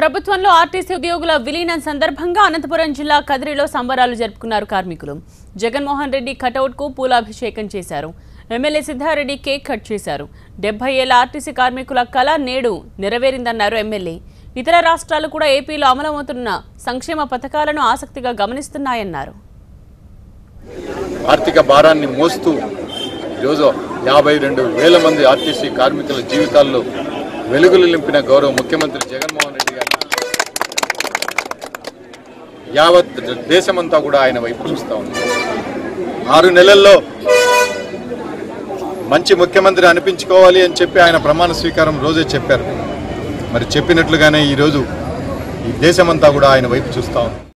ప్రభుత్వంలో ఆర్టీసీ ఉద్యోగుల విలీనం సందర్భంగా అనంతపురం జిల్లా కదిరిలో సంబరాలు జరుపుకున్నారు కార్మికులు. జగన్మోహన్ రెడ్డి కటౌట్కు పూలాభిషేకం చేశారు. ఎమ్మెల్యే సిద్ధారెడ్డి కేక్ కట్ చేశారు. డెబ్బై ఏళ్ళ ఆర్టీసీ కార్మికుల కళ నేడు నెరవేరిందన్నారు ఎమ్మెల్యే. ఇతర రాష్ట్రాలు కూడా ఏపీలో అమలవుతున్న సంక్షేమ పథకాలను ఆసక్తిగా గమనిస్తున్నాయన్నారు. ఆర్థిక భారాన్ని మోస్తూ ఈరోజు యాభై రెండు వేల మంది ఆర్టీసీ కార్మికుల జీవితాల్లో వెలుగులు నింపిన గౌరవ ముఖ్యమంత్రి జగన్మోహన్ రెడ్డి గారు యావత్ దేశమంతా కూడా ఆయన వైపు చూస్తూ ఉంది. ఆరు నెలల్లో మంచి ముఖ్యమంత్రి అనిపించుకోవాలి అని చెప్పి ఆయన ప్రమాణ స్వీకారం రోజే చెప్పారు. మరి చెప్పినట్లుగానే ఈరోజు ఈ దేశమంతా కూడా ఆయన వైపు చూస్తూ ఉంది.